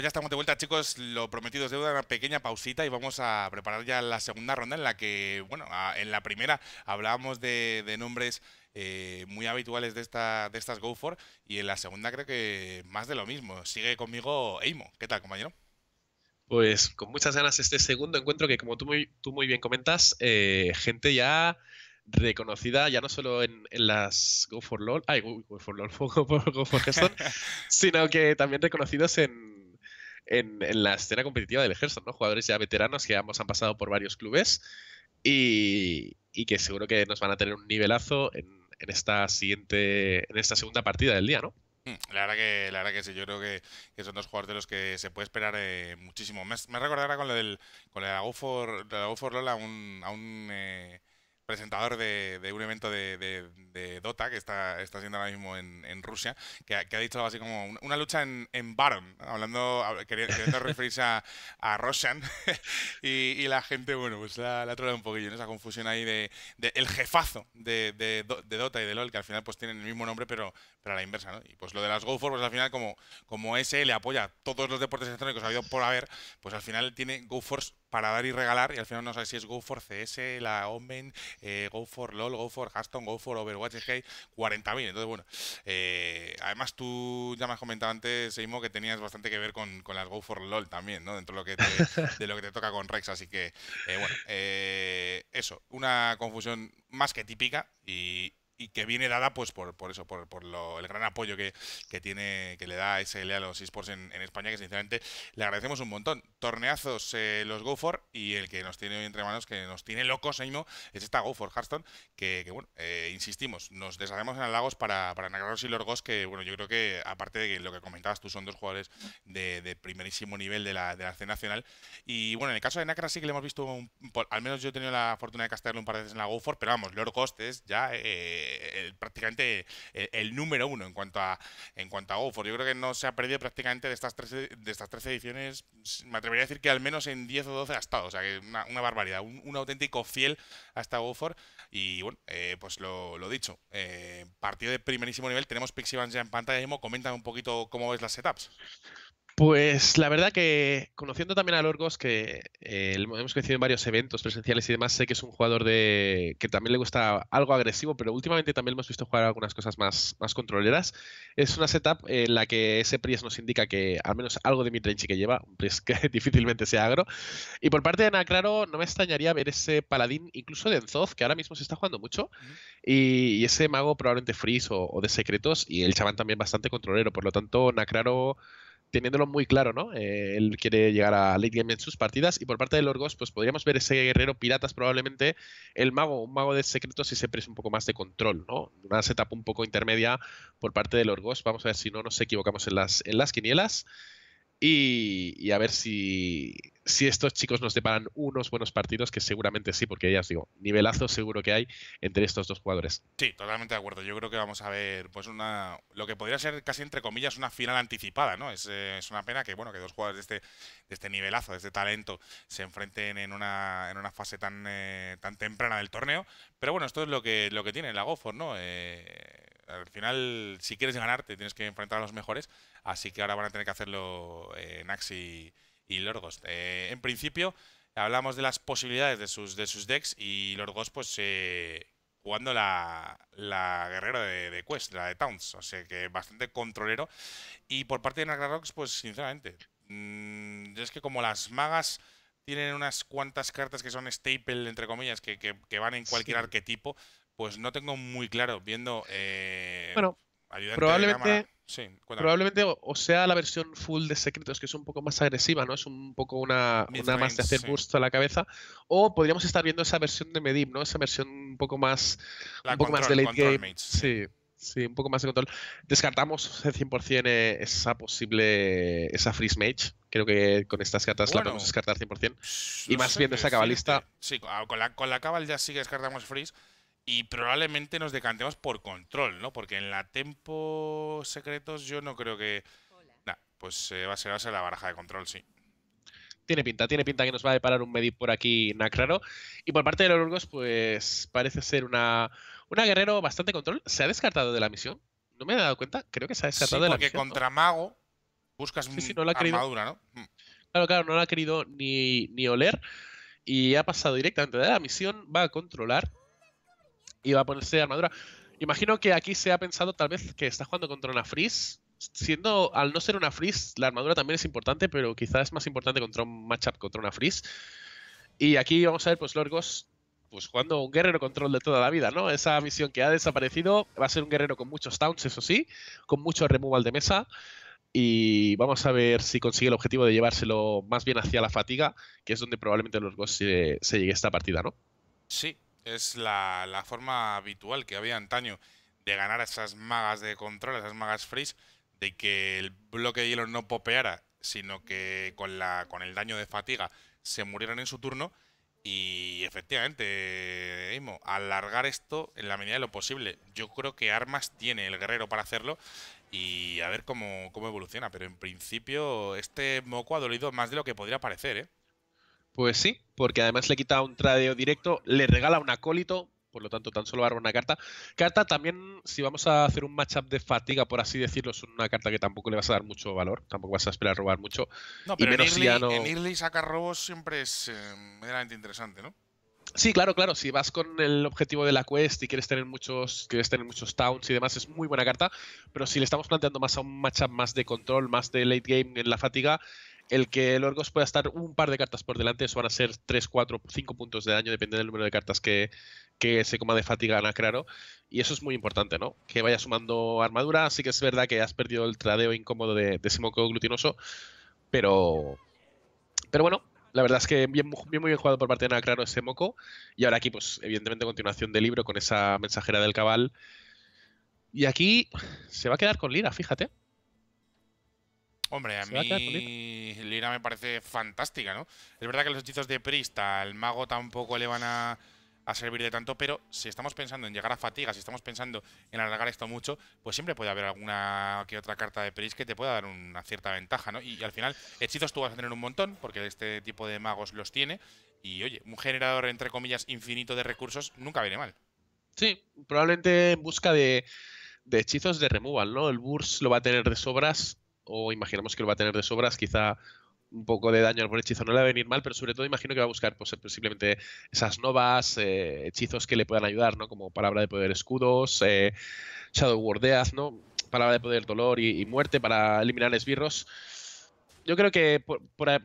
Pues ya estamos de vuelta, chicos. Lo prometido es deuda, una pequeña pausita y vamos a preparar ya la segunda ronda en la que, bueno, en la primera hablábamos de, nombres eh, muy habituales de, esta, de estas Go For y en la segunda creo que más de lo mismo. Sigue conmigo Eimo. ¿Qué tal, compañero? Pues con muchas ganas este segundo encuentro que, como tú muy, tú muy bien comentas, eh, gente ya reconocida ya no solo en, las Go for LOL, ay, Go, for LOL, Go for Hearthstone, sino que también reconocidos en, en, la escena competitiva del Hearthstone, ¿no? Jugadores ya veteranos que ambos han pasado por varios clubes y, que seguro que nos van a tener un nivelazo en, esta siguiente, en esta segunda partida del día, ¿no? Mm, la verdad que, la verdad que sí, yo creo que, son dos jugadores de los que se puede esperar eh, muchísimo. Me, me recordará con lo del con la Go for, la Go for LOL a un, a un eh, presentador de, un evento de, Dota que está, está haciendo ahora mismo en, Rusia, que ha, dicho algo así como una, lucha en, en Baron, hablando, queriendo referirse a, a Roshan, y, la gente, bueno, pues la, la trola un poquillo en esa confusión ahí de, el jefazo de, Dota y de LOL, que al final pues tienen el mismo nombre, pero, pero a la inversa, ¿no? Y pues lo de las GoFor, pues al final como, como ese le apoya todos los deportes electrónicos ha habido por haber, pues al final tiene GoForce para dar y regalar y al final no sabes si es Go for CS, la Omen, eh, Go for LOL, Go for Hearthstone, Go for Overwatch, es que hay 40.000. Entonces, bueno, eh, además tú ya me has comentado antes, Seimo, que tenías bastante que ver con, las Go for LOL también, ¿no? Dentro de lo que te, de lo que te toca con Rex, así que, eh, bueno, eso, una confusión más que típica y, y que viene dada pues por, por eso, por, por lo, el gran apoyo que, tiene, que le da SL a los esports en, en, España, que sinceramente le agradecemos un montón. Torneazos eh, los Go for y el que nos tiene hoy entre manos, que nos tiene locos, Eimo, es esta Go for Hearthstone, que, bueno, eh, insistimos, nos deshacemos en el Lagos para, para y Lorgos, que bueno, yo creo que aparte de que lo que comentabas tú son dos jugadores de, primerísimo nivel de la, de la escena nacional. Y bueno, en el caso de Nacra sí que le hemos visto, al menos yo he tenido la fortuna de castearle un par de veces en la Go for, pero vamos, Lorgos es ya... Eh, prácticamente el, número uno en cuanto a en cuanto a GoFor. Yo creo que no se ha perdido prácticamente de estas tres de estas 13 ediciones. Me atrevería a decir que al menos en 10 o 12 ha estado. O sea, que una, una barbaridad. Un, auténtico fiel hasta GoFor. Y bueno, eh, pues lo, lo dicho. Eh, partido de primerísimo nivel. Tenemos Pixie ya en pantalla. Coméntame un poquito cómo ves las setups. Pues la verdad que conociendo también a Lorgos, que eh, hemos coincidido en varios eventos presenciales y demás, sé que es un jugador de que también le gusta algo agresivo, pero últimamente también hemos visto jugar algunas cosas más, más controleras. Es una setup en la que ese Priest nos indica que al menos algo de midrange que lleva, un Priest que difícilmente sea agro. Y por parte de Ana Claro, no me extrañaría ver ese paladín, incluso de Enzoz, que ahora mismo se está jugando mucho, y, ese mago probablemente freeze o, de secretos, y el chaval también bastante controlero. Por lo tanto, Nacraro teniéndolo muy claro, ¿no? Eh, él quiere llegar a late game en sus partidas y por parte de Lorgos, pues podríamos ver ese guerrero piratas probablemente el mago, un mago de secretos y se prese un poco más de control, ¿no? Una setup un poco intermedia por parte de Lorgos. Vamos a ver si no nos equivocamos en las, en las quinielas. Y, a ver si, si, estos chicos nos deparan unos buenos partidos, que seguramente sí, porque ya os digo, nivelazo seguro que hay entre estos dos jugadores. Sí, totalmente de acuerdo. Yo creo que vamos a ver pues una lo que podría ser casi entre comillas una final anticipada, ¿no? Es, eh, es una pena que bueno que dos jugadores de este, de este nivelazo, de este talento, se enfrenten en una, en una fase tan, eh, tan temprana del torneo. Pero bueno, esto es lo que, lo que tiene la GoFor, ¿no? Eh, al final, si quieres ganar, te tienes que enfrentar a los mejores. Así que ahora van a tener que hacerlo eh, Nax y, Lorgos. Eh, en principio, hablamos de las posibilidades de sus, de sus decks y Lorgos, pues, eh, jugando la, la guerrera de, Quest, la de Towns. O sea que bastante controlero. Y por parte de Nagrarox, pues, sinceramente, mmm, es que como las magas tienen unas cuantas cartas que son staple, entre comillas, que, que, van en cualquier arquetipo, pues no tengo muy claro, viendo... Eh, bueno, probablemente... probablemente o sea la versión full de secretos, que es un poco más agresiva, ¿no? Es un poco una, una más de hacer burst a la cabeza. O podríamos estar viendo esa versión de Medivh, ¿no? Esa versión un poco más. un poco más de late game. sí. sí. un poco más de control. Descartamos 100% eh, esa posible. esa freeze mage. Creo que con estas cartas la podemos descartar 100%. Y más viendo esa cabalista. Sí, con la, con la cabal ya sí que descartamos freeze y probablemente nos decantemos por control, ¿no? Porque en la Tempo Secretos yo no creo que... Nah, pues eh, va, a ser, va a ser la baraja de control, sí. Tiene pinta, tiene pinta que nos va a deparar un Medip por aquí Nacraro. Y por parte de los Urgos, pues parece ser una, una guerrero bastante control. ¿Se ha descartado de la misión? No me he dado cuenta, creo que se ha descartado de la misión. Porque contra Mago Buscas Sí, sí, no la ha querido. armadura, ¿no? Mm. Claro, claro, no la ha querido ni, ni oler y ha pasado directamente de la misión, va a controlar y va a ponerse armadura. Imagino que aquí se ha pensado tal vez que está jugando contra una Freeze, siendo, al no ser una Freeze, la armadura también es importante, pero quizás es más importante contra un matchup contra una Freeze. Y aquí vamos a ver, pues Lorgos, pues jugando un guerrero control de toda la vida, ¿no? Esa misión que ha desaparecido va a ser un guerrero con muchos towns, eso sí, con mucho removal de mesa. Y vamos a ver si consigue el objetivo de llevárselo más bien hacia la fatiga, que es donde probablemente Lorgos se, se llegue esta partida, ¿no? Sí, es la, forma habitual que había antaño de ganar a esas magas de control, a esas magas freeze, de que el bloque de hielo no popeara, sino que con, la, con el daño de fatiga se murieran en su turno. Y efectivamente, alargar esto en la medida de lo posible. Yo creo que armas tiene el guerrero para hacerlo y a ver cómo, cómo evoluciona. Pero en principio, este moco ha dolido más de lo que podría parecer, ¿eh? Pues sí, porque además le quita un tradeo directo, le regala un acólito, por lo tanto tan solo va a dar una carta. Carta también, si vamos a hacer un matchup de fatiga, por así decirlo, es una carta que tampoco le vas a dar mucho valor, tampoco vas a esperar robar mucho. No, pero en menos si early, ya no- en early sacar robos siempre es eh, medianamente interesante, ¿no? Sí, claro, claro. Si vas con el objetivo de la quest y quieres tener muchos, quieres tener muchos towns y demás, es muy buena carta. Pero si le estamos planteando más a un matchup más de control, más de late game en la fatiga, el que el Orgos pueda estar un par de cartas por delante, eso van a ser 3, 4, 5 puntos de daño, depende del número de cartas que, que se coma de fatiga Claro. Y eso es muy importante, ¿no? Que vaya sumando armadura. Sí que es verdad que has perdido el tradeo incómodo de, ese moco glutinoso, pero. Pero bueno, la verdad es que bien, muy bien jugado por parte de Ana Claro ese moco. Y ahora aquí, pues, evidentemente, continuación del libro con esa mensajera del cabal. Y aquí se va a quedar con Lira, fíjate. Hombre, a mí Lira me parece fantástica, ¿no? Es verdad que los hechizos de Priest al mago tampoco le van a, a servir de tanto, pero si estamos pensando en llegar a fatiga, si estamos pensando en alargar esto mucho, pues siempre puede haber alguna que otra carta de Priest que te pueda dar una cierta ventaja, ¿no? Y, y al final, hechizos tú vas a tener un montón, porque este tipo de magos los tiene. Y oye, un generador, entre comillas, infinito de recursos nunca viene mal. Sí, probablemente en busca de, de hechizos de removal, ¿no? El Burst lo va a tener de sobras, o imaginamos que lo va a tener de sobras, quizá un poco de daño por hechizo no le va a venir mal, pero sobre todo imagino que va a buscar pues, posiblemente esas novas, eh, hechizos que le puedan ayudar, ¿no? Como palabra de poder escudos, eh, Shadow Wardeaz, ¿no? Palabra de poder dolor y, muerte para eliminar esbirros. Yo creo que por-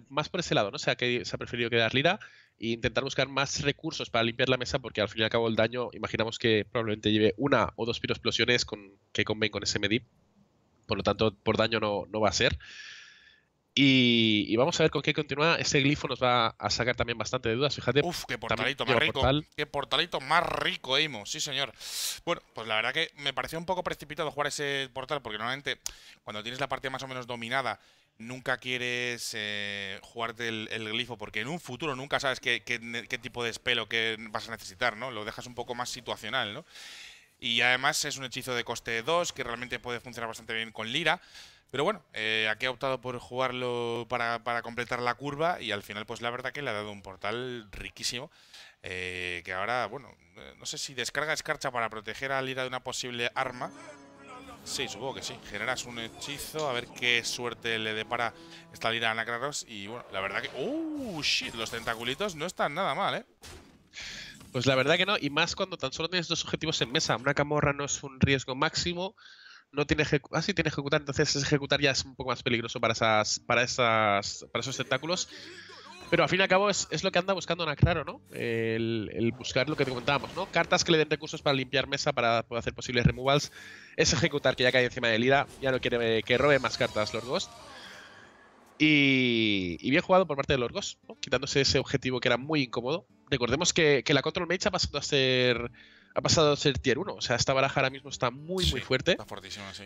más por ese lado, ¿no? Sea, que se ha preferido quedar Lira e intentar buscar más recursos para limpiar la mesa, porque al fin y al cabo el daño, imaginamos que probablemente lleve una o dos piroexplosiones con, que conven con ese medip. Por lo tanto, por daño no, no va a ser. Y, y vamos a ver con qué continúa. Ese glifo nos va a sacar también bastante de dudas. Fíjate, Uf, qué portalito más rico. portal. Qué portalito más rico, Eimo. Sí, señor. Bueno, pues la verdad que me pareció un poco precipitado jugar ese portal, porque normalmente cuando tienes la partida más o menos dominada, nunca quieres eh, jugarte el, el glifo, porque en un futuro nunca sabes qué, qué ne- qué tipo de spell que vas a necesitar, ¿no? Lo dejas un poco más situacional, ¿no? Y además es un hechizo de coste 2 que realmente puede funcionar bastante bien con Lira. Pero bueno, eh, aquí he optado por jugarlo para, para completar la curva y al final pues la verdad que le ha dado un portal riquísimo. eh, que ahora, bueno, eh, no sé si descarga escarcha para proteger a Lira de una posible arma. Sí, supongo que sí. Generas un hechizo, a ver qué suerte le depara esta Lira a Anacraros. Y bueno, la verdad que... ¡Uh, shit! Los tentaculitos no están nada mal, ¿eh? Pues la verdad que no, y más cuando tan solo tienes dos objetivos en mesa. Una camorra no es un riesgo máximo, no tiene ejecu- ah, sí tiene ejecutar, entonces ejecutar ya es un poco más peligroso para esas, para esas, para esos tentáculos. Pero al fin y al cabo es, es lo que anda buscando Anacraro, ¿no? El, el buscar lo que te comentábamos, ¿no? Cartas que le den recursos para limpiar mesa, para poder hacer posibles removals. Es ejecutar que ya cae encima de Lira, ya no quiere que robe más cartas Lord Ghost. Y, y bien jugado por parte de Lord Ghost, ¿no? quitándose ese objetivo que era muy incómodo. Recordemos que, que la Control Mage ha pasado a ser ha pasado a ser tier 1. O sea, esta baraja ahora mismo está muy, muy fuerte. Está fortísimo, sí.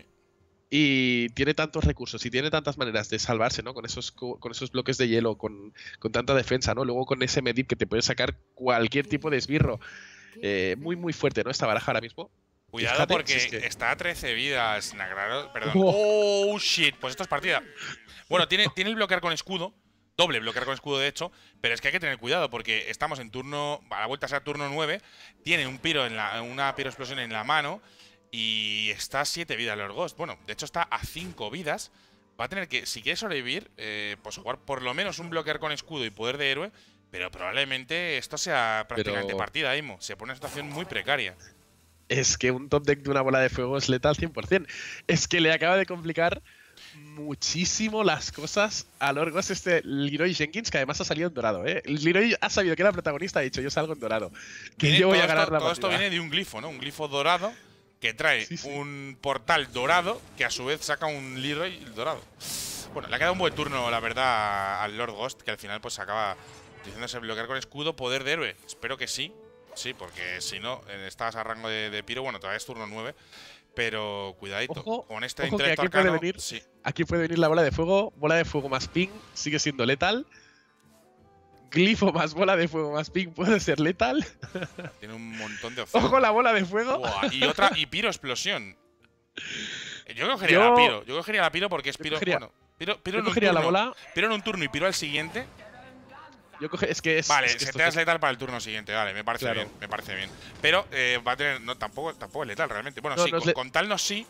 Y tiene tantos recursos y tiene tantas maneras de salvarse, ¿no? Con esos, co- con esos bloques de hielo, con, con tanta defensa, ¿no? Luego con ese medip que te puede sacar cualquier tipo de esbirro. Eh, muy, muy fuerte, ¿no? Esta baraja ahora mismo. Cuidado Fíjate, porque si es que- está a 13 vidas, Nagraro. Perdón. Oh. Oh, shit. Pues esto es partida. Bueno, tiene, tiene el bloquear con escudo. Doble bloquear con escudo, de hecho. Pero es que hay que tener cuidado porque estamos en turno. A la vuelta será turno 9. Tiene un piro en la, una piro explosión en la mano. Y está a 7 vidas Lord Ghost. Bueno, de hecho está a 5 vidas. va a tener que, si quiere sobrevivir, eh, pues jugar por lo menos un bloquear con escudo y poder de héroe. Pero probablemente esto sea prácticamente partida, Imo. Se pone en una situación muy precaria. Es que un top deck de una bola de fuego es letal 100%. Es que le acaba de complicar muchísimo las cosas a Lorgos este Leroy Jenkins, que además ha salido en dorado. ¿eh? Leroy ha sabido que era protagonista, ha dicho yo salgo en dorado. Que yo voy a ganar esto, Todo esto viene de un glifo, ¿no? Un glifo dorado que trae un portal dorado que a su vez saca un Leroy dorado. Bueno, le ha quedado un buen turno, la verdad, al Lord Ghost, que al final pues acaba diciéndose bloquear con escudo, poder de héroe. Espero que sí, sí, porque si no, estás a rango de, de piro, bueno, todavía es turno 9. Pero cuidadito, con este intelecto aquí puede, venir, aquí puede venir la bola de fuego, bola de fuego más ping, sigue siendo letal. Glifo más bola de fuego más ping puede ser letal. Tiene un montón de opciones. Ojo la bola de fuego. y otra, y piro explosión. Yo cogería la piro. Yo cogería la piro porque es piro. bueno, piro, piro en un turno, la bola. Piro en un turno y piro al siguiente. Yo coge, es que es, vale, es que se te das letal para el turno siguiente, vale, me parece bien, me parece bien. Pero eh, va a tener, no, tampoco, tampoco es letal realmente. Bueno, sí, con, tal no sí,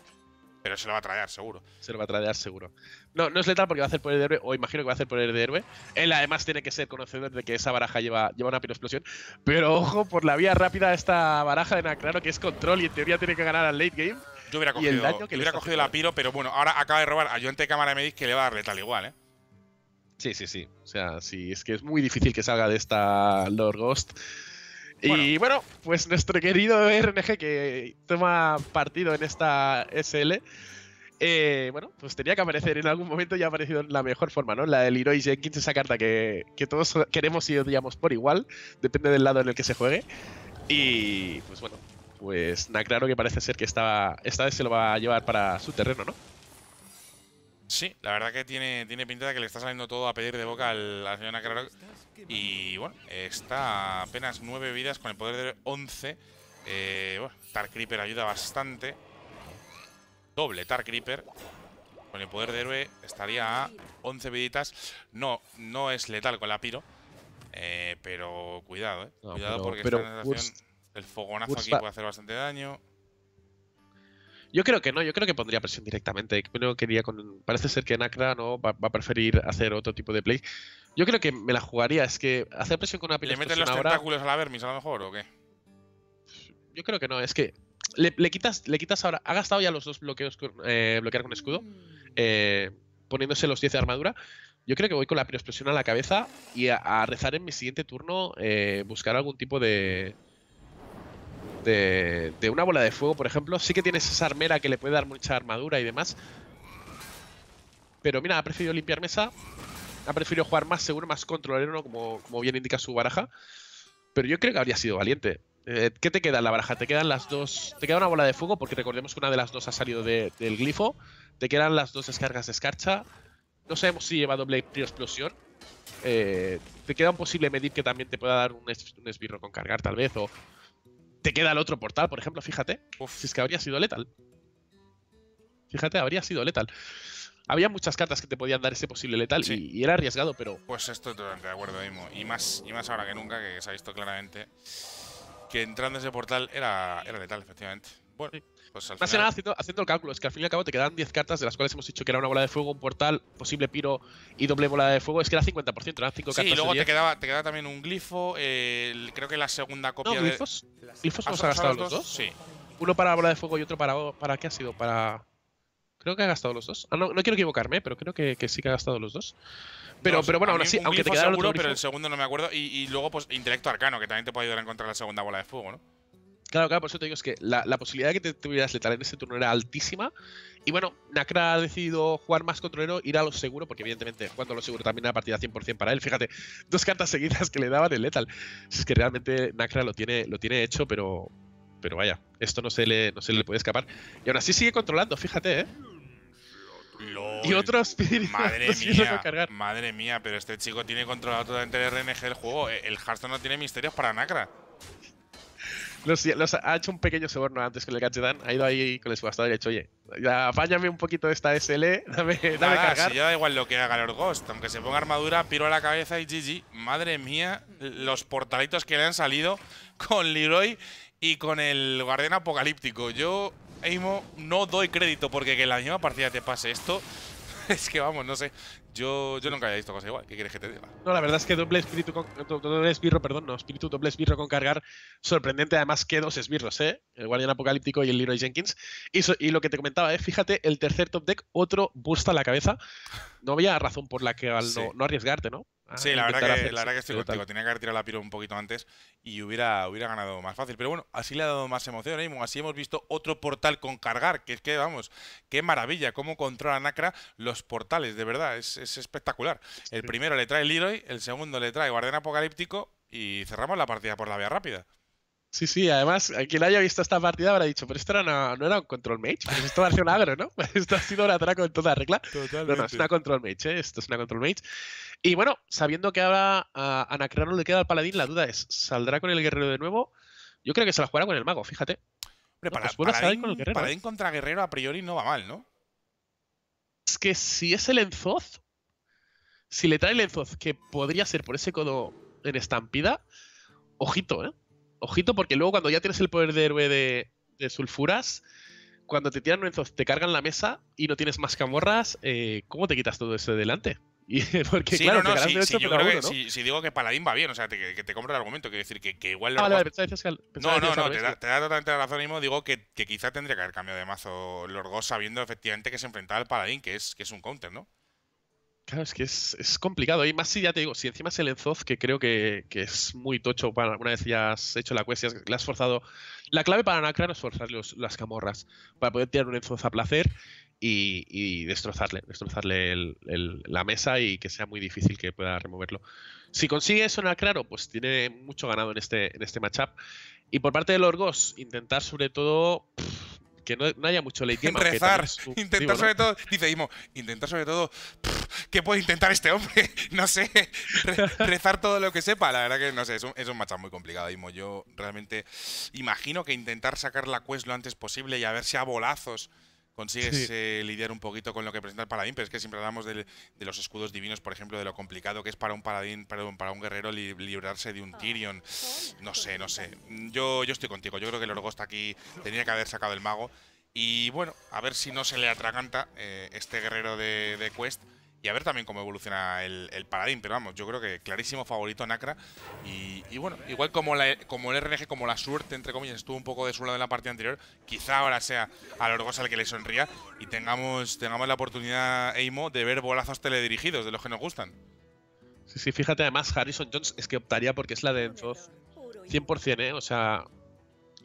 pero se lo va a traer seguro. Se lo va a traer seguro. No, no es letal porque va a hacer poder de héroe, o imagino que va a hacer poder de héroe. Él además tiene que ser conocedor de que esa baraja lleva, lleva una explosión. Pero ojo, por la vía rápida esta baraja de Nacrano, que es control y en teoría tiene que ganar al late game. Yo hubiera cogido, hubiera cogido la piro, pero bueno, ahora acaba de robar a Yo Cámara me dice que le va a dar letal igual, ¿eh? Sí, sí, sí. O sea, sí, es que es muy difícil que salga de esta Lord Ghost. Y bueno, pues nuestro querido RNG que toma partido en esta SL, eh, bueno, pues tenía que aparecer en algún momento y ha aparecido en la mejor forma, ¿no? La del Leroy Jenkins, esa carta que, que todos queremos y odiamos por igual, depende del lado en el que se juegue. Y pues bueno, pues claro que parece ser que esta, esta vez se lo va a llevar para su terreno, ¿no? Sí, la verdad que tiene, tiene pinta de que le está saliendo todo a pedir de boca al, a la señora Y bueno, está apenas 9 vidas con el poder de 11. Eh, bueno, Tar Creeper ayuda bastante. Doble Tar Creeper. Con el poder de héroe estaría a 11 viditas. No, no es letal con la Piro. Eh, pero cuidado, eh. cuidado porque esta el fogonazo aquí puede hacer bastante daño. Yo creo que no, yo creo que pondría presión directamente. quería con, parece ser que Nakra no va, a preferir hacer otro tipo de play. Yo creo que me la jugaría. Es que hacer presión con una ¿Le meten los tentáculos a la Vermis a lo mejor o qué? Yo creo que no. Es que le, quitas, le quitas ahora. Ha gastado ya los dos bloqueos con, eh, bloquear con escudo, eh, poniéndose los 10 de armadura. Yo creo que voy con la explosión a la cabeza y a, rezar en mi siguiente turno eh, buscar algún tipo de, de, una bola de fuego, por ejemplo. Sí que tienes esa armera que le puede dar mucha armadura y demás. Pero mira, ha preferido limpiar mesa. Ha preferido jugar más seguro, más controlero, como, como bien indica su baraja. Pero yo creo que habría sido valiente. Eh, ¿Qué te queda en la baraja? Te quedan las dos. Te queda una bola de fuego, porque recordemos que una de las dos ha salido del glifo. Te quedan las dos descargas de escarcha. No sabemos si lleva doble explosión. Eh, te queda un posible medir que también te pueda dar un, un esbirro con cargar, tal vez. O, te queda el otro portal, por ejemplo, fíjate. si es que habría sido letal. Fíjate, habría sido letal. Había muchas cartas que te podían dar ese posible letal y, era arriesgado, pero. Pues estoy totalmente de acuerdo mismo. Y más, y más ahora que nunca, que se ha visto claramente que entrando ese portal era, era letal, efectivamente. Bueno, pues al Más final... nada haciendo, haciendo, el cálculo, es que al fin y al cabo te quedan 10 cartas, de las cuales hemos dicho que era una bola de fuego, un portal, posible piro y doble bola de fuego. Es que era 50%, eran 5 cartas. Sí, y luego te quedaba, te quedaba también un glifo, creo que la segunda copia no, glifos, de. ¿Glifos nos ha gastado los dos? Sí. Uno para bola de fuego y otro para. ¿Para qué ha sido? Para. Creo que ha gastado los dos. Ah, no, no quiero equivocarme, pero creo que, que sí que ha gastado los dos. Pero, pero bueno, aún así, aunque te queda seguro, pero el segundo no me acuerdo. Y, y, luego, pues, intelecto arcano, que también te puede ayudar a encontrar la segunda bola de fuego, ¿no? Claro, claro, por eso te digo es que la, posibilidad de que te tuvieras letal en ese turno era altísima. Y bueno, Nakra ha decidido jugar más controlero, ir a lo seguro, porque evidentemente jugando a lo seguro también era partida 100% para él. Fíjate, dos cartas seguidas que le daban el letal. Si es que realmente Nakra lo tiene, lo tiene hecho, pero, pero vaya, esto no se, le, no se le puede escapar. Y aún así sigue controlando, fíjate, ¿eh? Y otros Madre mía, madre mía, pero este chico tiene controlado totalmente el RNG del juego. El Hearthstone no tiene misterios para Nakra. Los, ha hecho un pequeño soborno antes con el Gadgetan. Ha ido ahí con el subastador y ha dicho, oye, ya, apáñame un poquito esta SL, dame, dame. Si ya da igual lo que haga Lord Ghost, aunque se ponga armadura, piro a la cabeza y GG. Madre mía, los portalitos que le han salido con Leroy y con el Guardián Apocalíptico. Yo, Eimo, no doy crédito porque que la misma partida te pase esto. es que vamos, no sé. Yo, yo nunca había visto cosas igual. ¿Qué quieres que te diga? No, la verdad es que doble espíritu con, doble esbirro, perdón, no, espíritu doble esbirro con cargar. Sorprendente, además, que dos esbirros, ¿eh? El Guardián Apocalíptico y el Leroy Jenkins. Y, y lo que te comentaba, ¿eh? Fíjate, el tercer top deck, otro burst a la cabeza. No había razón por la que al no, no arriesgarte, ¿no? sí, la verdad, que, la verdad que estoy contigo. Tenía que haber tirado la piro un poquito antes y hubiera, hubiera ganado más fácil. Pero bueno, así le ha dado más emoción. ¿eh? Así hemos visto otro portal con cargar. Que es que, vamos, qué maravilla. Cómo controla Nacra los portales, de verdad. Es, espectacular. El primero le trae Leroy, el segundo le trae Guardián Apocalíptico y cerramos la partida por la vía rápida. Sí, sí, además, quien haya visto esta partida habrá dicho, pero esto era no era un control mage, pues esto va a ser un agro, ¿no? esto ha sido una traca en toda regla. No, no, es una control mage, ¿eh? Esto es una control mage. Y bueno, sabiendo que ahora a Anacrano le queda al paladín, la duda es, ¿saldrá con el guerrero de nuevo? Yo creo que se la jugará con el mago, fíjate. para, pues paladín, con el guerrero, paladín contra guerrero a priori no va mal, ¿no? Es que si es el Enzoz, si le trae el Enzoz, que podría ser por ese codo en estampida, ojito, ¿eh? Ojito, porque luego cuando ya tienes el poder de héroe de, sulfuras, cuando te tiran un Enzoz, te cargan la mesa y no tienes más camorras, eh, ¿cómo te quitas todo eso de delante? porque, sí, claro, no, no, sí, yo creo que si, digo que Paladín va bien, o sea, que te compro el argumento, quiero decir que, que igual. Ah, vale, no, no, no, te da, te da, totalmente la razón mismo. Digo que, que, quizá tendría que haber cambiado de mazo Lorgos sabiendo efectivamente que se enfrentaba al Paladín, que es, que es un counter, ¿no? Claro, es que es, es, complicado. Y más si ya te digo, si encima es el Enzoz, que creo que, que, es muy tocho para una vez ya has hecho la quest, le has forzado. La clave para Nacrar es forzar las camorras, para poder tirar un Enzoz a placer y, destrozarle, destrozarle la mesa y que sea muy difícil que pueda removerlo. Si consigue eso en claro, pues tiene mucho ganado en este, en este matchup. Y por parte de Lorgos, intentar sobre todo que no, haya mucho late game. Rezar, intentar sobre todo, dice Imo, intentar sobre todo, ¿qué puede intentar este hombre? no sé, rezar todo lo que sepa. La verdad que no sé, es un, es un matchup muy complicado, Imo. Yo realmente imagino que intentar sacar la quest lo antes posible y a ver si a bolazos consigues eh, lidiar un poquito con lo que presenta el paladín, pero es que siempre hablamos de, los escudos divinos, por ejemplo, de lo complicado que es para un paladín, para un, para un guerrero librarse de un Tyrion. No sé, no sé. Yo, yo estoy contigo. Yo creo que el Orgost aquí tenía que haber sacado el mago. Y bueno, a ver si no se le atraganta eh, este guerrero de, de Quest y a ver también cómo evoluciona el, el, Paladín. Pero vamos, yo creo que clarísimo favorito Nacra. Y, bueno, igual como, como el RNG, como la suerte, entre comillas, estuvo un poco de su lado en la partida anterior, quizá ahora sea a Lorgosa el que le sonría y tengamos, tengamos la oportunidad, Eimo, de ver bolazos teledirigidos de los que nos gustan. Sí, sí, fíjate, además Harrison Jones es que optaría porque es la de Enzoz 100%, ¿eh? O sea,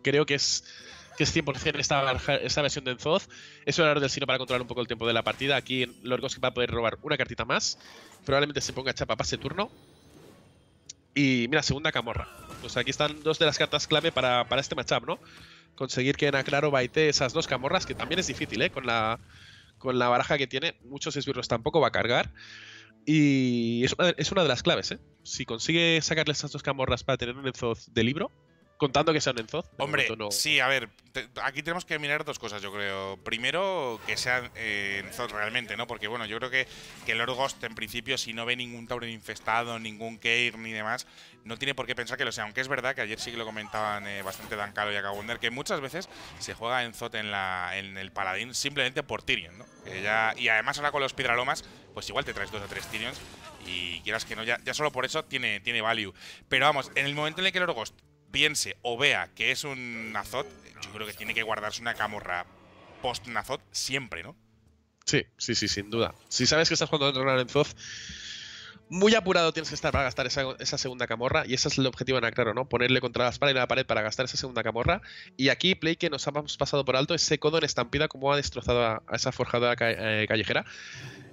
creo que es que es 100% esta, esta versión de Enzoz. Es un del destino para controlar un poco el tiempo de la partida. Aquí Lorgoski va a poder robar una cartita más. Probablemente se ponga chapa pase turno. Y mira, segunda camorra. Pues aquí están dos de las cartas clave para, para este matchup, ¿no? Conseguir que Naclaro baite esas dos camorras, que también es difícil, ¿eh? Con la, con la baraja que tiene, muchos esbirros tampoco va a cargar. Y es una, es una de las claves, ¿eh? Si consigue sacarle esas dos camorras para tener un Enzoz de libro, Contando que sea un Enzoz. Hombre, sí, a ver, aquí tenemos que mirar dos cosas, yo creo. Primero, que sea eh, Enzoz realmente, ¿no? Porque, bueno, yo creo que, que Lord Ghost, en principio, si no ve ningún Tauren infestado, ningún Keir ni demás, no tiene por qué pensar que lo sea. Aunque es verdad que ayer sí que lo comentaban eh, bastante Dan Calo y Akawunder, que muchas veces se juega Enzoz en, la, en el Paladín simplemente por Tyrion, ¿no? ya, y además ahora con los Piedralomas, pues igual te traes dos o tres Tyrions y quieras que no, ya, ya solo por eso tiene, tiene value. Pero vamos, en el momento en el que Lord Ghost piense o vea que es un Nazot, yo creo que tiene que guardarse una camorra post-Nazot siempre, ¿no? Sí, sí, sí, sin duda. Si sabes que estás jugando contra un Arenzoth, muy apurado tienes que estar para gastar esa, segunda camorra. Y ese es el objetivo de claro, ¿no? Ponerle contra la espalda y la pared para gastar esa segunda camorra. Y aquí, Play, que nos hemos pasado por alto, ese codo en estampida, como ha destrozado a, esa forjadora eh, callejera.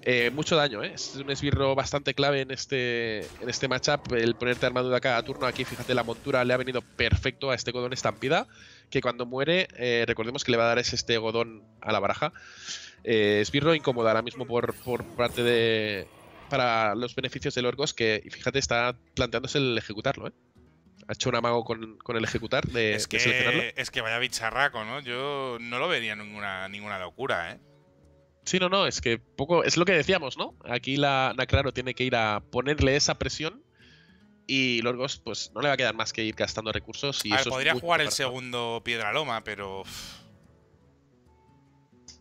Eh, mucho daño, ¿eh? Es un esbirro bastante clave en este, en este matchup. El ponerte armadura cada turno aquí, fíjate, la montura le ha venido perfecto a este godón estampida. Que cuando muere, eh, recordemos que le va a dar ese este godón a la baraja. esbirro incómodo ahora mismo por, por parte de. Para los beneficios del Orgos, que fíjate, está planteándose el ejecutarlo, ¿eh? ha hecho un amago con, el ejecutar de, es que, Es que vaya bicharraco, ¿no? Yo no lo vería ninguna, ninguna locura, ¿eh? Sí, no, no, es que poco. Es lo que decíamos, ¿no? Aquí la Naclaro tiene que ir a ponerle esa presión. Y Lorgos, pues no le va a quedar más que ir gastando recursos. Y a ver, podría jugar el segundo Piedra Loma, pero.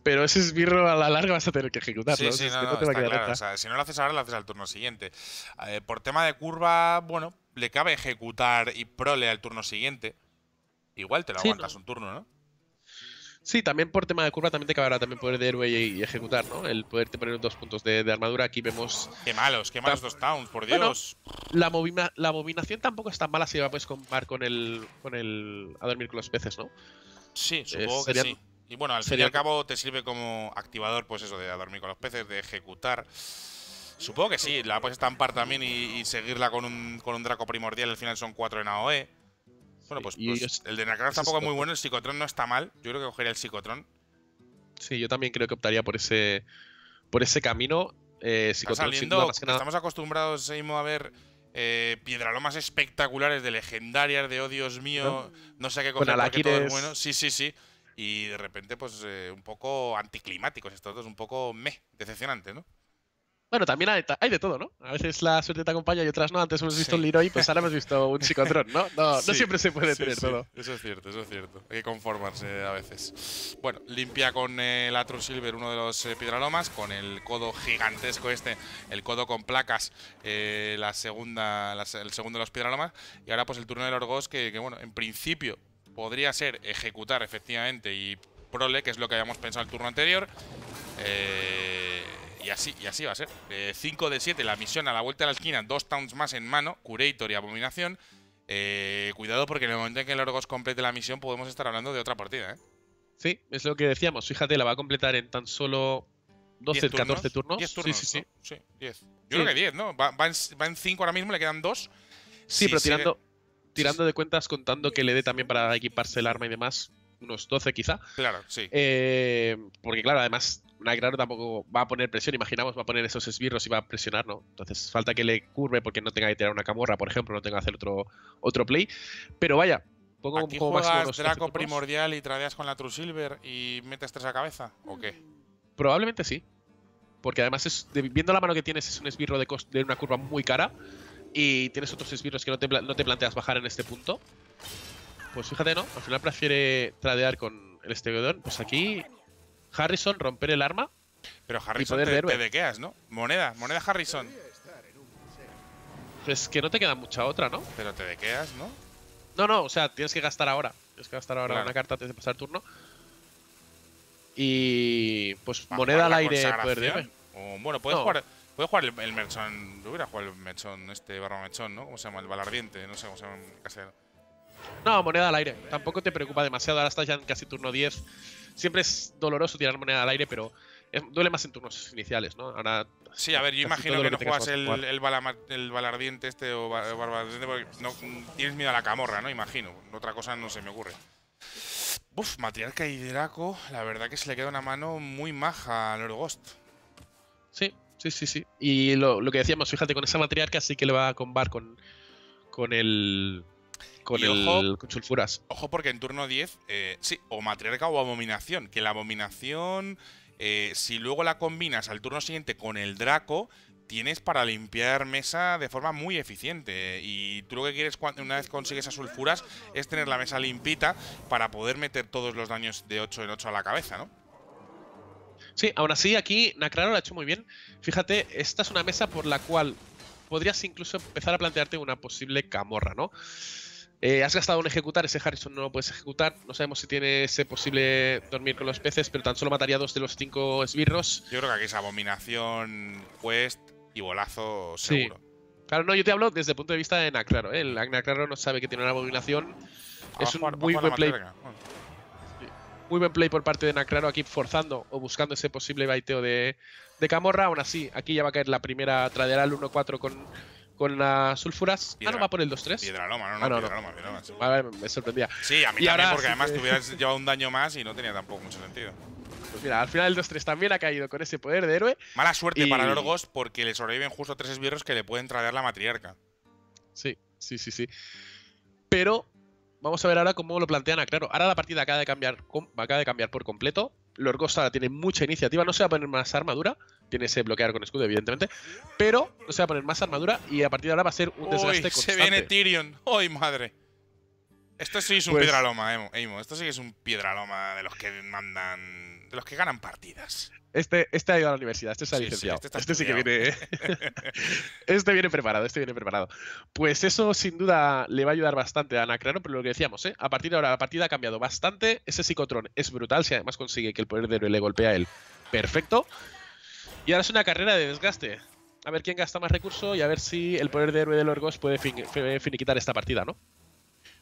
Pero ese esbirro a la larga vas a tener que ejecutarlo. Sí, sí, no, no, está claro. O sea, si no lo haces ahora, lo haces al turno siguiente. Eh, por tema de curva, bueno, le cabe ejecutar y prole al turno siguiente. Igual te lo Sí, aguantas un turno, ¿no? Sí, también por tema de curva también te cabrá también poder de héroe y, y ejecutar, ¿no? El poderte poner dos puntos de, de armadura. Aquí vemos Qué malos, qué malos dos towns, por Bueno, Dios. la, movima- la abominación tampoco es tan mala si la puedes comparar con el con el a dormir con los peces, ¿no? Sí, supongo que serían- sí. Y bueno, al fin y al cabo te sirve como activador, pues eso, de a dormir con los peces, de ejecutar. Supongo que sí, la puedes estampar también y, y seguirla con un, con un Draco primordial. Al final son cuatro en AOE. Bueno, pues, pues el de ese tampoco es muy bueno, el Psicotron no está mal. Yo creo que cogería el Psicotron. Sí, yo también creo que optaría por ese por ese camino. Eh, Está saliendo, duda, más que nada. estamos acostumbrados, Seimo, a ver eh, piedralomas espectaculares de legendarias, de oh Dios mío, no sé qué coger porque todo es bueno. Sí, sí, sí. Y de repente, pues eh, un poco anticlimáticos estos dos, un poco meh, decepcionante, ¿no? Bueno, también hay, hay de todo, ¿no? A veces la suerte te acompaña y otras no. Antes hemos visto Sí. un Leroy, pues ahora hemos visto un Psicotron, ¿no? No, Sí, no siempre se puede sí, tener todo. Eso es cierto, eso es cierto. Hay que conformarse a veces. Bueno, limpia con eh, el Atrus Silver uno de los eh, piedralomas, con el codo gigantesco este, el codo con placas, eh, la segunda, la el segundo de los piedralomas. Y ahora pues el turno del Orgos, que, que, bueno, en principio podría ser ejecutar efectivamente y prole, que es lo que habíamos pensado el turno anterior. Eh, y así, y así va a ser. 5 de 7, la misión a la vuelta de la esquina, dos towns más en mano, Curator y Abominación. Eh, cuidado porque en el momento en que el Orgos complete la misión podemos estar hablando de otra partida, ¿eh? Sí, es lo que decíamos. Fíjate, la va a completar en tan solo 12, 10 14 turnos. 10 Sí, turnos, sí, sí. ¿no? Sí, 10. Yo creo que 10, ¿no? Va, va en, va en 5 ahora mismo, le quedan 2. Sí, pero tirando, tirando de cuentas, contando que le dé también para equiparse el arma y demás, unos 12 quizá. Claro, sí. Eh, porque claro, además, Nightcrawler tampoco va a poner presión, imaginamos, va a poner esos esbirros y va a presionar, ¿no? Entonces falta que le curve porque no tenga que tirar una camorra, por ejemplo, no tenga que hacer otro, otro play. Pero vaya, pongo ¿Aquí un juegas unos 12 Draco primordial y tradeas con la True Silver y metes 3 a cabeza? ¿O qué? Probablemente sí. Porque además, es, de- viendo la mano que tienes, es un esbirro de, cos- de una curva muy cara. Y tienes otros esbirros que no te, no te planteas bajar en este punto. Pues fíjate, ¿no? Al final prefiere tradear con el Estegodón. Pues aquí, Harrison, romper el arma. Pero Harrison poder de te, te dequeas, ¿no? Moneda, moneda Harrison. Pues que no te queda mucha otra, ¿no? Pero te dequeas, ¿no? No, no, o sea, tienes que gastar ahora. Tienes que gastar ahora Claro. una carta antes de pasar turno. Y pues moneda al aire, poder de bueno, puedes No. jugar, puedes jugar el, el mechón. Yo hubiera jugado el mechón, este barba mechón, ¿no? ¿Cómo se llama? El balardiente, no sé cómo se llama en castellano. No, moneda al aire. Tampoco te preocupa demasiado. Ahora estás ya en casi turno 10. Siempre es doloroso tirar moneda al aire, pero es- duele más en turnos iniciales, ¿no? Ahora. Sí, a ver, yo imagino que no juegas el, el, balardiente este o ba- barbardiente porque no, tienes miedo a la camorra, ¿no? Imagino. Otra cosa no se me ocurre. Uf, Matriarca y Draco, la verdad que se le queda una mano muy maja a Lord Ghost. Sí, sí, sí, sí. Y lo, lo que decíamos, fíjate, con esa matriarca sí que le va a combar con, con el. Con Y el. ojo- Con sulfuras. Ojo porque en turno 10, eh, sí, o matriarca o abominación. Que la abominación, eh, si luego la combinas al turno siguiente con el Draco, tienes para limpiar mesa de forma muy eficiente. Y tú lo que quieres cuando, una vez consigues a sulfuras es tener la mesa limpita para poder meter todos los daños de 8 en 8 a la cabeza, ¿no? Sí, aún así aquí Nakraro lo ha hecho muy bien. Fíjate, esta es una mesa por la cual podrías incluso empezar a plantearte una posible camorra, ¿no? Eh, has gastado un ejecutar, ese Harrison no lo puedes ejecutar. No sabemos si tiene ese posible dormir con los peces, pero tan solo mataría dos de los cinco esbirros. Yo creo que aquí es abominación, quest y bolazo Sí. seguro. Claro, no, yo te hablo desde el punto de vista de Nakraro. ¿eh? El Nakraro no sabe que tiene una abominación. Es un muy buen la play. Bueno. Muy buen play por parte de Nakraro aquí forzando o buscando ese posible baiteo de, de Camorra. Aún así, aquí ya va a caer la primera traderá el 1-4 con, con las sulfuras. Ah, Piedra- no va por el 2-3. Piedraloma, no, no, Ah, no, no. Piedraloma, Piedraloma, sí. Vale, me sorprendía. Sí, a mí Y también, ahora porque además que- te hubieras llevado un daño más y no tenía tampoco mucho sentido. Pues mira, al final el 2-3 también ha caído con ese poder de héroe. Mala suerte Y- para Lorgos porque le sobreviven justo tres esbirros que le pueden traer la matriarca. Sí, sí, sí, sí. Pero vamos a ver ahora cómo lo plantean a claro. Ahora la partida acaba de cambiar, acaba de cambiar por completo. Lorgos ahora tiene mucha iniciativa, no se va a poner más armadura. Tiene ese bloquear con escudo, evidentemente. Pero no se va a poner más armadura y a partir de ahora va a ser un Uy, desgaste se constante. viene Tyrion. ¡Ay, madre! Esto sí es un Pues- piedraloma, Emo. Esto sí que es un piedraloma de los que mandan de los que ganan partidas. Este, este ha ido a la universidad, este se ha licenciado. este, sí que viene. este viene preparado, este viene preparado. Pues eso sin duda le va a ayudar bastante a Anacrano, pero lo que decíamos, ¿eh? a partir de ahora la partida ha cambiado bastante. Ese psicotron es brutal, si además consigue que el poder de héroe le golpea a él. Perfecto. Y ahora es una carrera de desgaste. A ver quién gasta más recursos y a ver si el poder de héroe de Lorgos puede finiquitar esta partida, ¿no?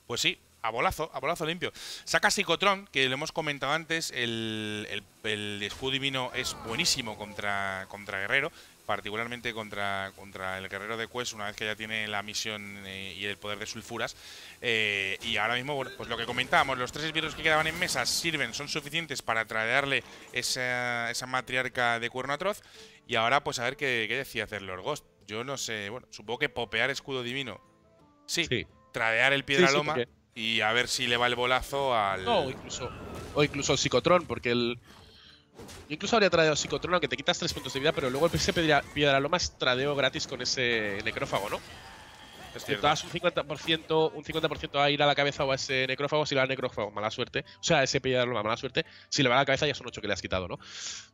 Pues sí, a bolazo, a bolazo limpio. Saca Psicotron, que lo hemos comentado antes, el, escudo divino es buenísimo contra, contra Guerrero, particularmente contra, contra el Guerrero de Quest, una vez que ya tiene la misión eh, y el poder de sulfuras. Eh, y ahora mismo, bueno, pues lo que comentábamos, los tres esbirros que quedaban en mesa sirven, son suficientes para traerle esa, esa matriarca de cuerno atroz. Y ahora, pues a ver qué, decía hacer Lord Ghost. Yo no sé, bueno, supongo que popear escudo divino. Sí, tradear el piedra loma y a ver si le va el bolazo al. No, incluso, o incluso el psicotrón, porque el. Yo incluso habría tradeado psicotrón, aunque te quitas 3 puntos de vida, pero luego el PS Piedra Loma es tradeo gratis con ese necrófago, ¿no? Es cierto. das un 50%, un 50 a ir a la cabeza o a ese necrófago, si le va al necrófago, mala suerte. O sea, ese Piedra Loma, mala suerte. Si le va a la cabeza, ya son 8 que le has quitado, ¿no?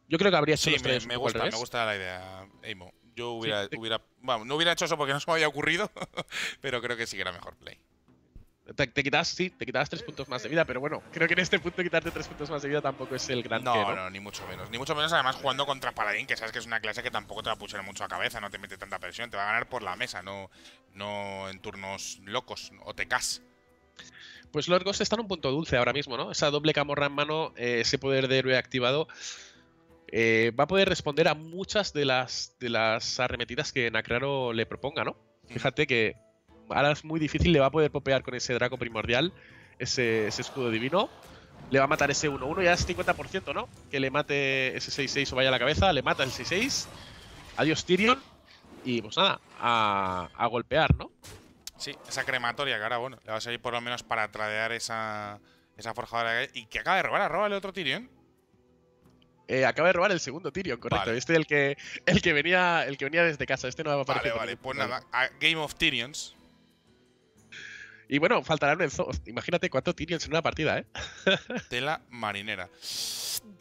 Yo creo que habría hecho sí, me, me gusta, me gusta la idea, Eimo. Yo hubiera, hubiera. Bueno, no hubiera hecho eso porque no se me había ocurrido, pero creo que sí que era mejor play. Te, quitas, sí, te quitas tres puntos más de vida, pero bueno, creo que en este punto quitarte tres puntos más de vida tampoco es el gran no, ¿no? ni mucho menos. Ni mucho menos, además, jugando contra Paladín, que sabes que es una clase que tampoco te va a puchar mucho a cabeza, no te mete tanta presión, te va a ganar por la mesa, no, no en turnos locos o te cas. Pues Lord está en un punto dulce ahora mismo, ¿no? Esa doble camorra en mano, eh, ese poder de héroe activado, eh, va a poder responder a muchas de las, de las arremetidas que Nacraro le proponga, ¿no? Fíjate que ahora es muy difícil, le va a poder popear con ese Draco primordial, ese, escudo divino. Le va a matar ese 1-1, ya es 50%, ¿no? Que le mate ese 6-6 o vaya a la cabeza, le mata el 6-6. Adiós Tyrion. Y pues nada, a, golpear, ¿no? Sí, esa crematoria que ahora, bueno, le va a servir por lo menos para tradear esa, esa forjadora. Y que acaba de robar, roba el otro Tyrion. Eh, acaba de robar el segundo Tyrion, correcto. Este el que el que venía el que venía desde casa. Este no va a. Vale, vale. Pues nada, Game of Tyrions. Y bueno, faltará un Enzo. Imagínate cuánto Tyrion en una partida, ¿eh? Tela marinera.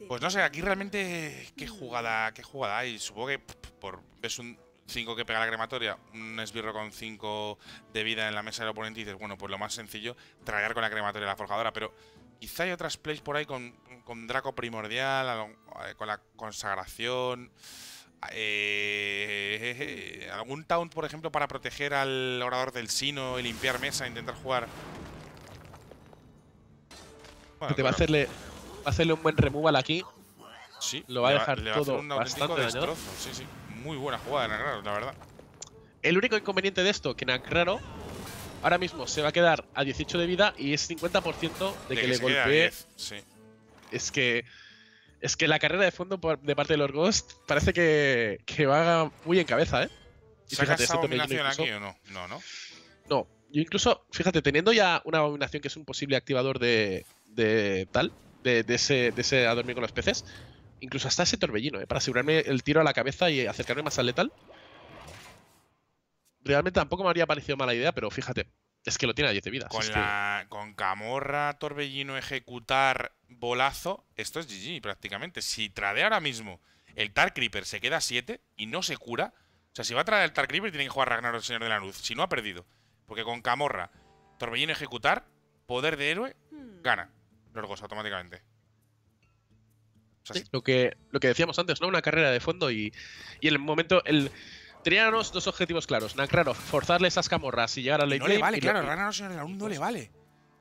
Pues no sé, aquí realmente qué jugada, qué jugada hay. Supongo que por ves un 5 que pega la crematoria, un esbirro con 5 de vida en la mesa del oponente y dices, bueno, pues lo más sencillo, traer con la crematoria la forjadora, pero quizá hay otras plays por ahí con, con Draco Primordial, eh, con la consagración. Eh, ¿Algún taunt, por ejemplo, para proteger al orador del sino y limpiar mesa, intentar jugar? te va a hacerle hacerle un buen removal aquí. Sí, lo va a dejar todo un bastante destrozo. Sí, sí. Muy buena jugada de Nakraro, la verdad. El único inconveniente de esto, que Nakraro ahora mismo se va a quedar a 18 de vida y es 50% de, que, le golpee. Sí. Es que es que la carrera de fondo de parte de los Ghost parece que, que va muy en cabeza, ¿eh? Y fíjate, esa abominación aquí o no? No, ¿no? No. Yo incluso, fíjate, teniendo ya una abominación que es un posible activador de, de tal, de, de, ese, de ese a dormir con los peces, incluso hasta ese torbellino, ¿eh? para asegurarme el tiro a la cabeza y acercarme más al letal. Realmente tampoco me habría parecido mala idea, pero fíjate, es que lo tiene a 10 de vida. Con, la, con Camorra, Torbellino, Ejecutar, Bolazo, esto es GG prácticamente. Si trade ahora mismo el Tar Creeper se queda a 7 y no se cura, o sea, si va a traer el Tar Creeper tiene que jugar Ragnar el Señor de la Luz. Si no ha perdido. Porque con Camorra, Torbellino, Ejecutar, Poder de Héroe, hmm. gana. Lorgos automáticamente. lo, que, lo que decíamos antes, ¿no? Una carrera de fondo y, y en el momento... El, Teníamos dos objetivos claros. Claro, forzarle esas camorras y llegar al late No le vale, claro, lo... señor de la no le vale.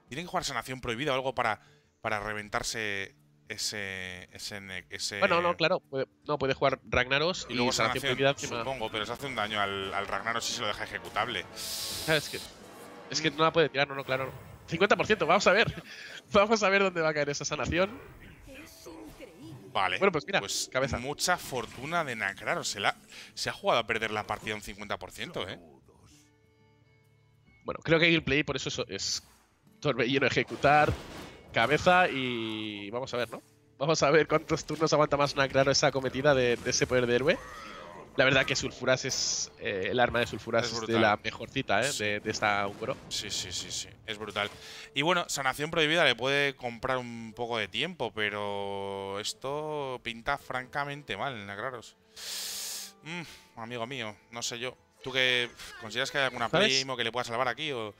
Tienen que jugar sanación prohibida o algo para, para reventarse ese, ese, Bueno, no, claro. no, puede jugar Ragnaros y, luego sanación, prohibida encima. Supongo, pero se hace un daño al, al Ragnaros si se lo deja ejecutable. Ah, es que, es que no la puede tirar, no, no, claro. 50%, vamos a ver. Vamos a ver dónde va a caer esa sanación. Vale. Bueno, pues mira, pues cabeza. mucha fortuna de Nacraro. Se, la, se ha jugado a perder la partida un 50%, ¿eh? Bueno, creo que el play por eso es, es torbellino ejecutar, cabeza y vamos a ver, ¿no? Vamos a ver cuántos turnos aguanta más Nacraro esa cometida de, ese poder de héroe. La verdad que Sulfuras es. eh, el arma de Sulfuras Es es, de la mejor cita, ¿eh? Sí. De, de esta Ungro. Sí, sí, sí, sí. Es brutal. Y bueno, sanación prohibida le puede comprar un poco de tiempo, pero esto pinta francamente mal, Necraros. Mm, amigo mío, no sé yo. ¿Tú qué consideras que hay alguna primo que le pueda salvar aquí? O...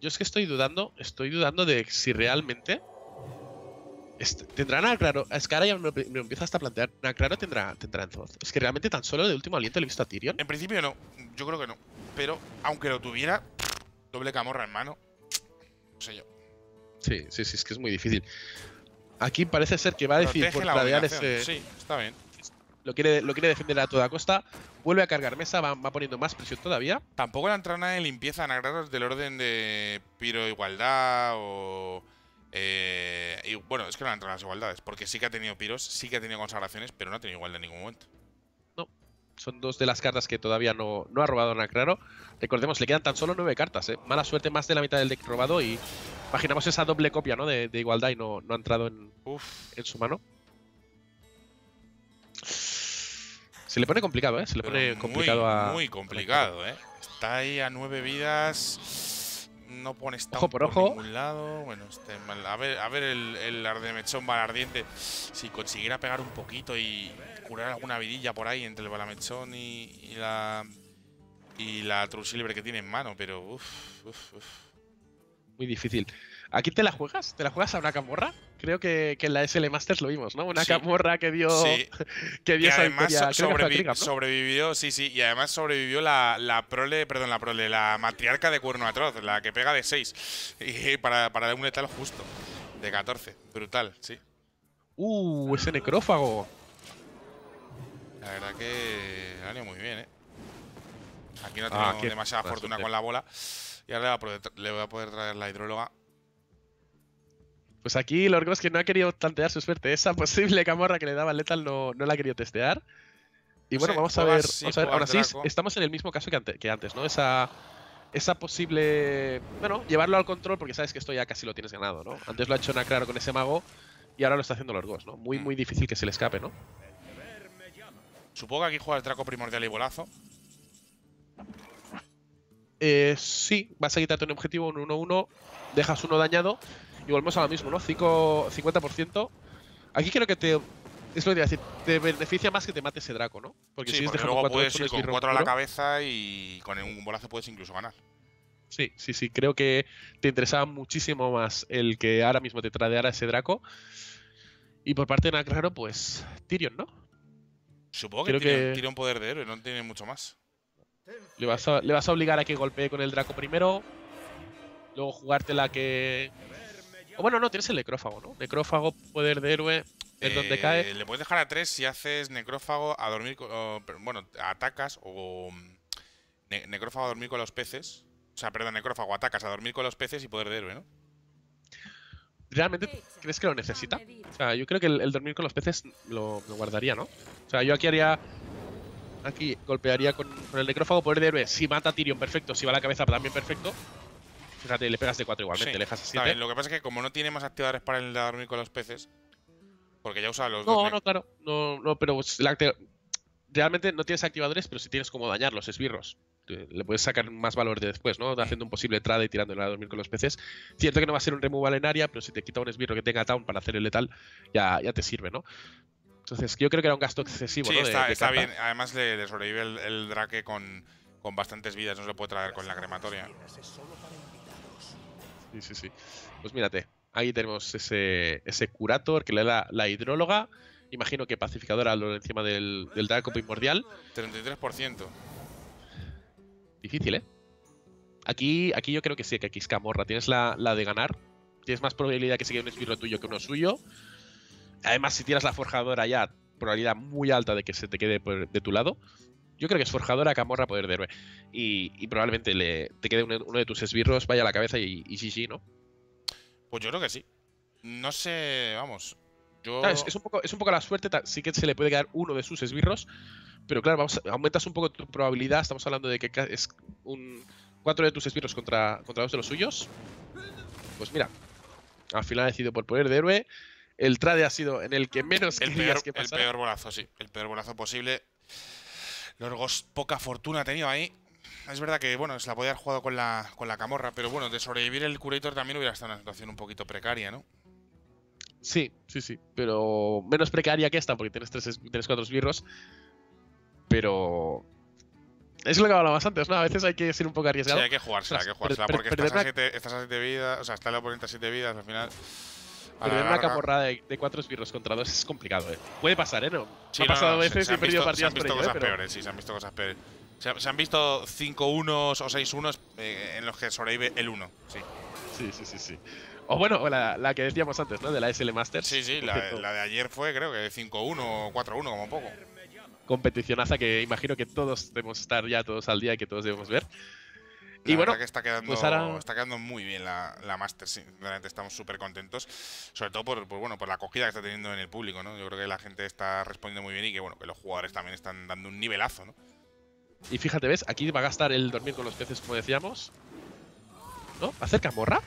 Yo es que estoy dudando, estoy dudando de si realmente. Est- ¿Tendrán a Claro? Es que ahora ya me, me lo empiezo hasta a plantear. ¿A Claro tendrá, tendrá Enzoz? Es que realmente tan solo de último aliento le he visto a Tyrion. En principio no, yo creo que no. Pero aunque lo tuviera, doble camorra en mano, no sé yo. Sí, sí, sí, es que es muy difícil. Aquí parece ser que va a decir por la ese. Sí, está bien. Lo quiere, lo quiere defender a toda costa. Vuelve a cargar mesa, va, va poniendo más presión todavía. Tampoco le entrado nada de limpieza Nagraros del orden de Piro Igualdad o. eh, y, bueno, es que no han entrado las igualdades, porque sí que ha tenido Piros, sí que ha tenido consagraciones, pero no ha tenido igualdad en ningún momento. Son dos de las cartas que todavía no, no ha robado Nacraro. Recordemos, le quedan tan solo nueve cartas, ¿eh? Mala suerte, más de la mitad del deck robado y imaginamos esa doble copia, ¿no? De, de igualdad y no, no ha entrado en, Uf, en su mano. Se le pone complicado, ¿eh? Se le pero pone muy, complicado a. muy complicado, ¿eh? Está ahí a nueve vidas. No pone stun Ojo por ojo. ningún lado. Bueno, este mal- a ver, a ver el, el Ardemechón Balardiente. Si consiguiera pegar un poquito y curar alguna vidilla por ahí entre el Balamechón y, y la. Y la True Silver que tiene en mano, pero uff, uff, uff. Muy difícil. ¿Aquí te la juegas? ¿Te la juegas a una camorra? Creo que, que en la SL Masters lo vimos, ¿no? Una Sí. camorra que dio, Sí, que dio y además sobrevi- ¿no? sobrevivió, sí, sí, y además sobrevivió la, la prole, perdón, la prole, la matriarca de cuerno atroz, la que pega de 6. Y para, para un letal justo. De 14. Brutal, sí. Uh, ese necrófago. La verdad que ha ido muy bien, ¿eh? Aquí no ha Ah, tenido qué demasiada fortuna con la bola. Y ahora le voy a poder traer la hidróloga. Pues aquí Lorgos que no ha querido tantear su suerte. Esa posible camorra que le daba Lethal no, no la ha querido testear. Y No bueno, vamos a ver. sí, vamos a ver. Aún juegas así, Draco. estamos en el mismo caso que, ante- que antes, ¿no? Esa, esa posible. Bueno, llevarlo al control porque sabes que esto ya casi lo tienes ganado, ¿no? Antes lo ha hecho Nakraro con ese mago y ahora lo está haciendo Lorgos, ¿no? Muy, Mm. muy difícil que se le escape, ¿no? Supongo que aquí juega el Draco primordial y bolazo. Eh, sí, vas a quitarte un objetivo, un 1-1, dejas uno dañado y volvemos a lo mismo, ¿no? Cinco- 50%. Aquí creo que te. Es lo que te decir, te beneficia más que te mate ese Draco, ¿no? Porque sí, si porque luego cuatro puedes ir con 4 a la cabeza y con un bolazo puedes incluso ganar. Sí, sí, sí. Creo que te interesaba muchísimo más el que ahora mismo te tradeara ese Draco. Y por parte de Nakraro, pues Tyrion, ¿no? Supongo que tiene, que- poder de héroe, no tiene mucho más. Le vas, a, le vas a obligar a que golpee con el Draco primero. Luego jugártela que. O bueno, no, tienes el necrófago, ¿no? Necrófago, poder de héroe, es donde Eh, cae. Le puedes dejar a 3 si haces necrófago a dormir con. o, bueno, atacas o. mm, ne- necrófago a dormir con los peces. O sea, perdón, necrófago, atacas a dormir con los peces y poder de héroe, ¿no? ¿Realmente crees que lo necesita? O sea, yo creo que el, el dormir con los peces lo, lo guardaría, ¿no? O sea, yo aquí haría. Aquí golpearía con, con el necrófago poder de héroe. Si mata a Tyrion, perfecto. Si va a la cabeza, también perfecto. Fíjate, le pegas de 4 igualmente, Sí, le dejas a Está 7. bien, Lo que pasa es que como no tiene más activadores para el de dormir con los peces. Porque ya usa los No, dos. no, claro. No, no, pero pues la realmente no tienes activadores, pero sí tienes como dañar los esbirros. Le puedes sacar más valor de después, ¿no? Haciendo un posible trade y tirándole a dormir con los peces. Cierto que no va a ser un removal en área, pero si te quita un esbirro que tenga town para hacer el letal, ya, ya te sirve, ¿no? Entonces, yo creo que era un gasto excesivo, Sí, ¿no? De- está, de está carta. bien. Además le, le sobrevive el, el Drake con, con bastantes vidas. No se lo puede traer con la crematoria. Sí, sí, sí. Pues mírate, ahí tenemos ese, ese Curator que le da la hidróloga. Imagino que pacificadora lo encima del, del Draco primordial. 33%. Difícil, ¿eh? Aquí, aquí yo creo que sí, que aquí es Camorra. Tienes la, la de ganar. Tienes más probabilidad que se quede un esbirro tuyo que uno suyo. Además, si tiras la forjadora ya, probabilidad muy alta de que se te quede por- de tu lado. Yo creo que es forjadora, Camorra, poder de héroe. Y, y probablemente le, te quede uno, uno de tus esbirros, vaya a la cabeza y, y GG, ¿no? Pues yo creo que sí. No sé, vamos. Yo. Claro, es, es un poco, es un poco la suerte, sí que se le puede quedar uno de sus esbirros, pero claro, vamos, aumentas un poco tu probabilidad, estamos hablando de que es un cuatro de tus esbirros contra, contra dos de los suyos. Pues mira, al final ha decidido por poder de héroe, el trade ha sido en el que menos el, peor, que el peor bolazo, sí. El peor bolazo posible. Lorgos poca fortuna ha tenido ahí. Es verdad que, bueno, se la podía haber jugado con la, con la camorra, pero bueno, de sobrevivir el Curator también hubiera estado en una situación un poquito precaria, ¿no? Sí, sí, sí. Pero menos precaria que esta, porque tienes tres, tienes cuatro esbirros. Pero. Es lo que hablábamos antes, ¿no? A veces hay que ser un poco arriesgado. Sí, hay que jugársela, hay que jugársela. Porque estás a, siete, estás a siete vidas, o sea, está el oponente a siete vidas, al final. Perder una camorra de, de, cuatro esbirros contra dos es complicado, ¿eh? Puede pasar, ¿eh? No, sí, ha pasado no, veces y he perdido partidas se han visto por cosas pero... peores, sí, se han visto cosas peores. Se, se han visto 5 unos o 6 unos eh, en los que sobrevive el 1, sí. Sí, sí, sí, sí. O bueno, o la, la, que decíamos antes, ¿no? De la SL Masters. Sí, sí, la, la, de ayer fue creo que 5-1 o 4-1 como poco. Competicionaza que imagino que todos debemos estar ya todos al día y que todos debemos ver. La y bueno, que está quedando, pues ahora... está quedando muy bien la, la Master, sinceramente estamos súper contentos, sobre todo por, por, bueno, por la acogida que está teniendo en el público, ¿no? Yo creo que la gente está respondiendo muy bien y que bueno, que los jugadores también están dando un nivelazo, ¿no? Y fíjate, ¿ves? Aquí va a gastar el dormir con los peces, como decíamos. ¿No? ¿Hacer camorra?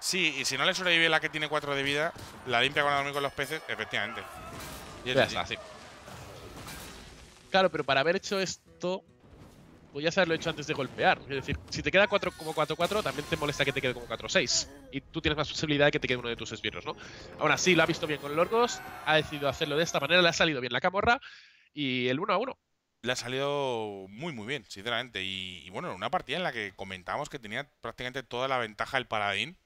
Sí, y si no le sobrevive la que tiene 4 de vida, la limpia con dormir con los peces, efectivamente. Y es ya está, sí. Claro, pero para haber hecho esto, podías haberlo hecho antes de golpear. Es decir, si te queda 4 como 4-4, también te molesta que te quede como 4-6. Y tú tienes más posibilidad de que te quede uno de tus esbirros, ¿no? Aún así, lo ha visto bien con Lorgos, ha decidido hacerlo de esta manera, le ha salido bien la camorra y el 1 a 1. Le ha salido muy, muy bien, sinceramente. Y, y bueno, en una partida en la que comentábamos que tenía prácticamente toda la ventaja el paladín,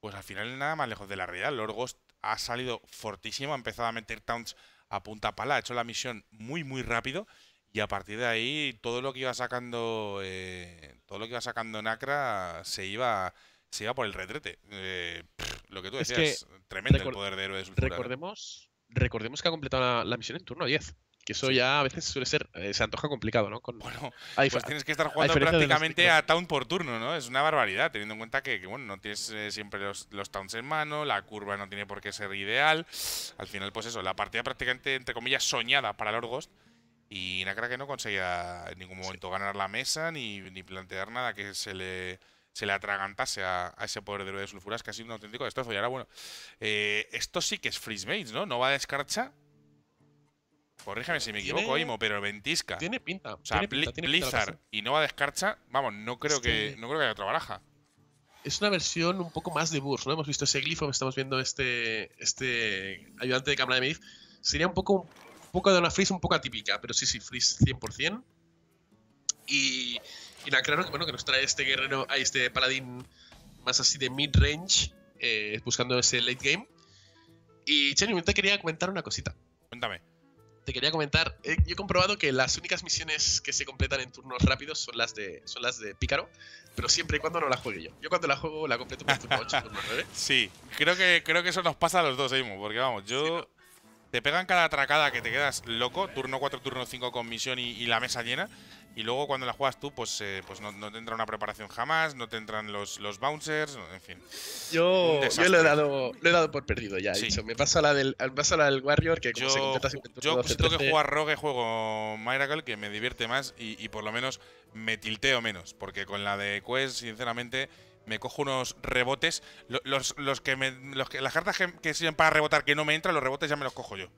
pues al final nada más lejos de la realidad. Lorgos ha salido fortísimo, ha empezado a meter towns a punta pala, ha hecho la misión muy, muy rápido. Y a partir de ahí, todo lo que iba sacando. Eh, todo lo que iba sacando Nacra se iba. Se iba por el retrete. Eh, pff, lo que tú decías, es que tremendo el poder de héroe de sulfura. Recordemos, recordemos que ha completado la, la, misión en turno 10. Que eso ya a veces suele ser. Eh, se antoja complicado, ¿no? Con, bueno, pues tienes que estar jugando prácticamente a Town por turno, ¿no? Es una barbaridad, teniendo en cuenta que, que bueno, no tienes eh, siempre los, los Towns en mano, la curva no tiene por qué ser ideal. Al final, pues eso, la partida prácticamente, entre comillas, soñada para Lorghost. Y Nakra que no conseguía en ningún momento sí. ganar la mesa ni, ni, plantear nada que se le, se le atragantase a, a ese poder de héroe de sulfuras, que ha sido un auténtico destrozo. Y ahora, bueno, eh, esto sí que es freeze mates, ¿no? No va a descarcha. Corrígeme si me equivoco, ¿Tiene... Imo, pero ventisca. Tiene pinta. O sea, tiene pinta, tiene Blizzard pinta y Nova Descarcha, vamos, no creo, que, no creo que haya otra baraja. Es una versión un poco más de Burst, ¿no? Hemos visto ese glifo, estamos viendo este, este ayudante de cámara de Medivh. Sería un poco poco de una freeze un poco atípica, pero sí, sí, freeze 100%. Y, y nada, claro, bueno, que nos trae este guerrero, a este paladín más así de mid-range, eh, buscando ese late game. Y Chani, te quería comentar una cosita. Cuéntame. Te quería comentar, eh, yo he comprobado que las únicas misiones que se completan en turnos rápidos son las de son las de Pícaro, pero siempre y cuando no la juegue yo. Yo cuando la juego la completo por turno 8, turno 9. Sí, creo que, creo que eso nos pasa a los dos, porque vamos, yo... Sí, ¿no? Te pegan cada atracada que te quedas loco, turno 4, turno 5 con misión y, y, la mesa llena. Y luego cuando la juegas tú, pues, eh, pues no, no, te entra una preparación jamás, no te entran los, los bouncers, en fin. Yo, yo lo, he dado, lo he dado por perdido ya, sí. dicho. Me pasa la del, pasa la del Warrior, que como yo, se completa siempre Yo 12, si tengo que jugar Rogue, juego Miracle, que me divierte más y, y por lo menos me tilteo menos. Porque con la de Quest, sinceramente, me cojo unos rebotes. Los, los que me, los que, las cartas que, que, sirven para rebotar que no me entran, los rebotes ya me los cojo yo.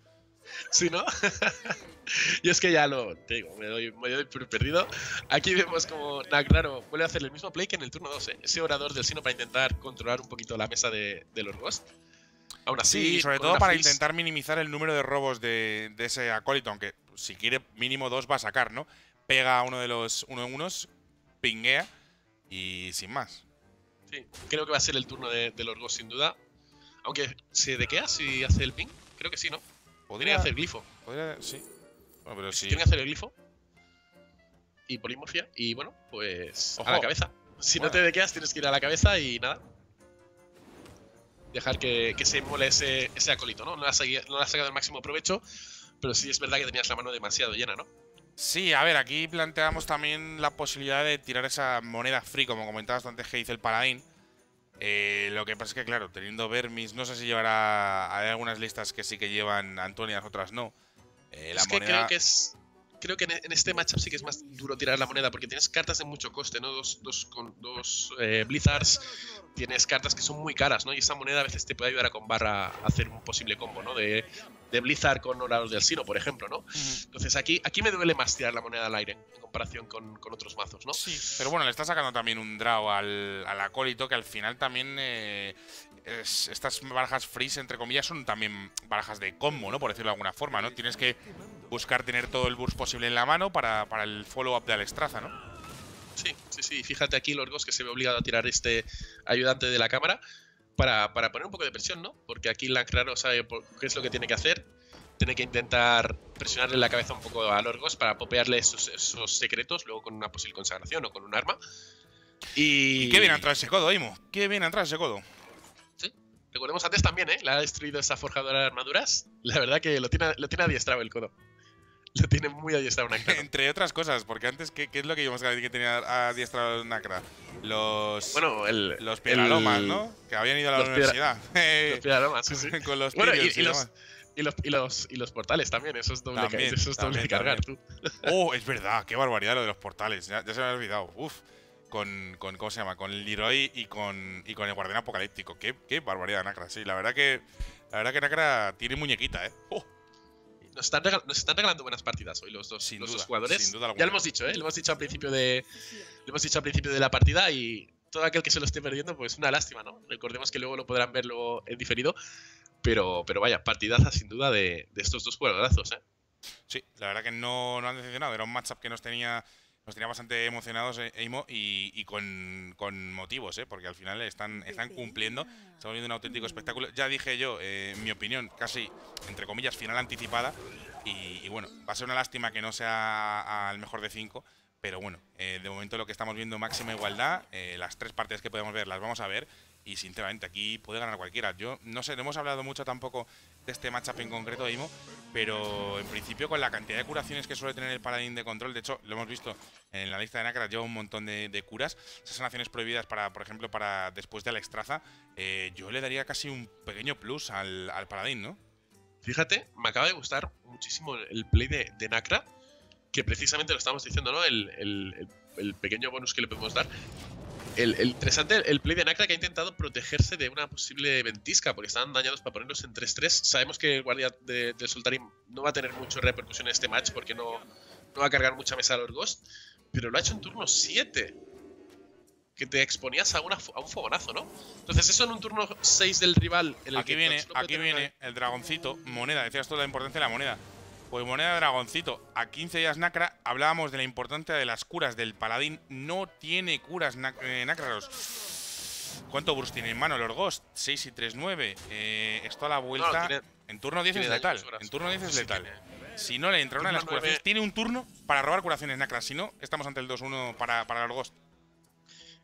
Sí, ¿no? Yo es que ya lo te digo, me doy, me doy por perdido. Aquí vemos como Nagraro vuelve a hacer el mismo play que en el turno 12. Ese orador del Sino para intentar controlar un poquito la mesa de, de los Ghost. Aún así, sí, sobre todo para intentar minimizar el número de robos de, de, ese acólito, aunque si quiere mínimo dos va a sacar, ¿no? Pega a uno de los uno en unos, pinguea y sin más. Sí, creo que va a ser el turno de, de los Ghost sin duda. Aunque, ¿se dequea si hace el ping? Creo que sí, ¿no? Podría hacer glifo. Podría, sí. Bueno, pero sí. Tiene que hacer el glifo. Y polimorfia. Y bueno, pues Ojo. a la cabeza. Si bueno. no te dequeas, tienes que ir a la cabeza y nada. Dejar que, que se mole ese, ese acolito, ¿no? No le, has, no has sacado el máximo provecho, pero sí es verdad que tenías la mano demasiado llena, ¿no? Sí, a ver, aquí planteamos también la posibilidad de tirar esa moneda free, como comentabas antes que dice el paladín. Eh, lo que pasa es que, claro, teniendo Vermis, no sé si llevará. Hay algunas listas que sí que llevan Antonia, las otras no. Eh, la es moneda... que creo que es. Creo que en este matchup sí que es más duro tirar la moneda porque tienes cartas de mucho coste, ¿no? Dos, dos, con, dos eh, Blizzards, tienes cartas que son muy caras, ¿no? Y esa moneda a veces te puede ayudar a con barra a hacer un posible combo, ¿no? De de Blizzard con Orador del Sino, por ejemplo, ¿no? Entonces aquí, aquí me duele más tirar la moneda al aire en comparación con, otros mazos, ¿no? Sí, pero bueno, le está sacando también un draw al, al acólito que al final también eh, estas barajas freeze, entre comillas, son también barajas de combo, ¿no? Por decirlo de alguna forma, ¿no? Tienes que buscar tener todo el burst posible en la mano para, para el follow-up de Alexstrasza, ¿no? Sí, sí, sí. Fíjate aquí, Lorgos, que se ve obligado a tirar este ayudante de la cámara para, para poner un poco de presión, ¿no? Porque aquí Lancraro sabe qué es lo que tiene que hacer. Tiene que intentar presionarle la cabeza un poco a Lorgos para popearle esos, esos secretos, luego con una posible consagración o con un arma. Y, y qué bien atrás ese codo, Imo. Qué bien atrás ese codo. Recordemos antes también, ¿eh? La ha destruido esa forjadora de armaduras. La verdad que lo tiene, lo tiene adiestrado el codo. Lo tiene muy adiestrado Nacra. Entre otras cosas, porque antes, ¿qué, es lo que íbamos a decir que tenía adiestrado Nacra? Los. Bueno, el. Los Piedralomas, ¿no? Que habían ido a la universidad. los Piedralomas, sí, sí. Con los bueno, y, y, los, y, los, y, los, y los portales también, eso es doble, también, eso es doble cargar, tú. Oh, es verdad, qué barbaridad lo de los portales. Ya, ya se me había olvidado. Uf con, con, ¿cómo se llama? Con Leroy y con, y con el Guardián Apocalíptico. Qué, qué barbaridad, Nacra. Sí, la verdad que la verdad que Nacra tiene muñequita, ¿eh? Oh. Nos, están nos, están regalando buenas partidas hoy los dos, sin los dos jugadores. Sin duda ya lo hemos dicho, ¿eh? Lo hemos dicho al principio de lo hemos dicho al principio de la partida y todo aquel que se lo esté perdiendo, pues una lástima, ¿no? Recordemos que luego lo podrán verlo en diferido. Pero, pero vaya, partidaza sin duda de, de estos dos jugadorazos, ¿eh? Sí, la verdad que no, no han decepcionado. Era un matchup que nos tenía nos tenía bastante emocionados, eh, Eimo, y, con, motivos, ¿eh? porque al final están, están cumpliendo, estamos viendo un auténtico espectáculo. Ya dije yo, eh, mi opinión, casi, entre comillas, final anticipada, y, bueno, va a ser una lástima que no sea al mejor de cinco, pero bueno, eh, de momento lo que estamos viendo, máxima igualdad, las tres partes que podemos ver las vamos a ver, y sinceramente aquí puede ganar cualquiera. Yo no sé, no hemos hablado mucho tampoco de este matchup en concreto, Imo, pero en principio con la cantidad de curaciones que suele tener el paladín de control, de hecho lo hemos visto en la lista de Nacra, lleva un montón de, curas, esas sanaciones prohibidas para, por ejemplo, para después de la extraza, eh, yo le daría casi un pequeño plus al, paladín, ¿no? Fíjate, me acaba de gustar muchísimo el play de, de Nacra, que precisamente lo estamos diciendo, ¿no? el, el pequeño bonus que le podemos dar el, interesante, el play de Nacra que ha intentado protegerse de una posible ventisca, porque estaban dañados para ponerlos en 3-3. Sabemos que el guardia de, de Sultarim no va a tener mucha repercusión en este match, porque no, no va a cargar mucha mesa a los Ghost, pero lo ha hecho en turno 7. Que te exponías a, una, a un fogonazo, ¿no? Entonces, eso en un turno 6 del rival. En el aquí viene, aquí viene el dragoncito, moneda. Decías tú la importancia de la moneda. Pues moneda de dragoncito. A 15 días Nacra hablábamos de la importancia de las curas del paladín. No tiene curas eh, ¿Cuánto burst tiene en mano Lord Ghost? 6 y 3, 9. Eh, esto a la vuelta. en turno 10 es letal. En turno 10 es letal. Si no le entra una de las curaciones, tiene un turno para robar curaciones Nacra. Si no, estamos ante el 2-1 para, para Lord Ghost.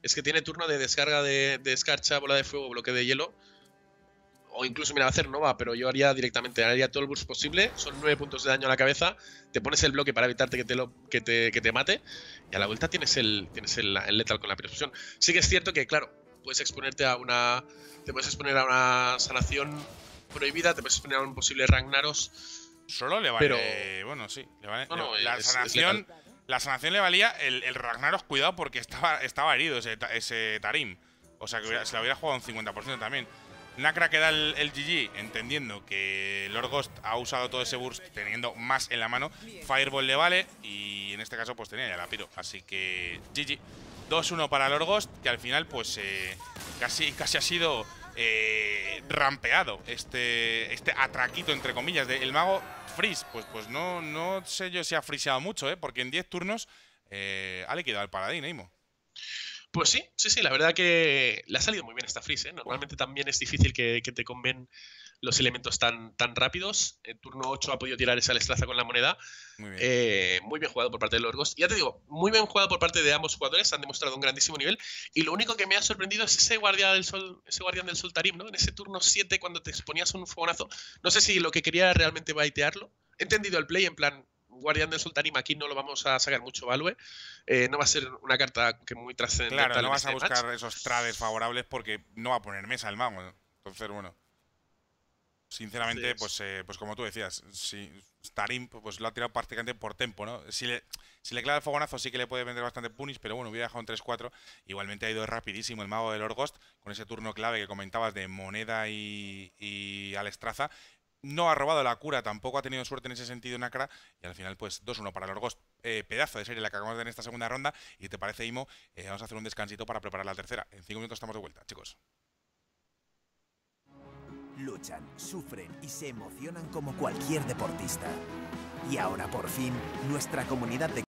Es que tiene turno de descarga de, de escarcha, bola de fuego, bloque de hielo o incluso, mira, hacer Nova, pero yo haría directamente, haría todo el burst posible, son 9 puntos de daño a la cabeza, te pones el bloque para evitarte que te, lo, que te, que te mate, y a la vuelta tienes el, tienes el, letal con la persuasión. Sí que es cierto que, claro, puedes exponerte a una. Te puedes exponer a una sanación prohibida, te puedes exponer a un posible Ragnaros. Solo le vale. Pero, bueno, sí, le vale. la sanación. la sanación le valía el, el, Ragnaros, cuidado, porque estaba, estaba herido ese, ese Tarim. O sea que se lo hubiera jugado un 50% también. Nakra queda el, el, GG, entendiendo que Lord Ghost ha usado todo ese burst teniendo más en la mano. Fireball le vale y en este caso pues tenía ya la piro. Así que GG. 2-1 para Lord Ghost, que al final pues eh, casi, casi ha sido eh, rampeado este, este atraquito, entre comillas, del mago Freeze. Pues, pues no, no sé yo si ha friseado mucho, ¿eh? porque en 10 turnos eh, ha liquidado al paladín, Imo. Pues sí, sí, sí, la verdad que le ha salido muy bien esta freeze. ¿eh? Normalmente también es difícil que, te conven los elementos tan, tan rápidos. En turno 8 ha podido tirar esa lestraza con la moneda. Muy bien. Eh, muy bien jugado por parte de los Ghost. Ya te digo, muy bien jugado por parte de ambos jugadores. Han demostrado un grandísimo nivel. Y lo único que me ha sorprendido es ese guardián del sol, ese guardián del sol Tarim, ¿no? En ese turno 7, cuando te exponías un fogonazo. No sé si lo que quería era realmente baitearlo. He entendido el play en plan, Guardián del Sultanim aquí no lo vamos a sacar mucho value. Eh, no va a ser una carta que muy trascendental. Claro, no vas a este buscar esos trades favorables porque no va a poner mesa el mago. Entonces, bueno. Sinceramente, pues, eh, pues como tú decías, si Starim pues lo ha tirado prácticamente por tempo, ¿no? Si le, si le clava el fogonazo sí que le puede vender bastante punish, pero bueno, hubiera dejado un 3-4. Igualmente ha ido rapidísimo el mago de Lord Ghost con ese turno clave que comentabas de moneda y, y Alestraza no ha robado la cura, tampoco ha tenido suerte en ese sentido Nakra. Y al final, pues 2-1 para los eh, pedazo de serie la que acabamos de ver en esta segunda ronda. Y te parece, Imo, eh, vamos a hacer un descansito para preparar la tercera. En 5 minutos estamos de vuelta, chicos. Luchan, sufren y se emocionan como cualquier deportista. Y ahora por fin, nuestra comunidad de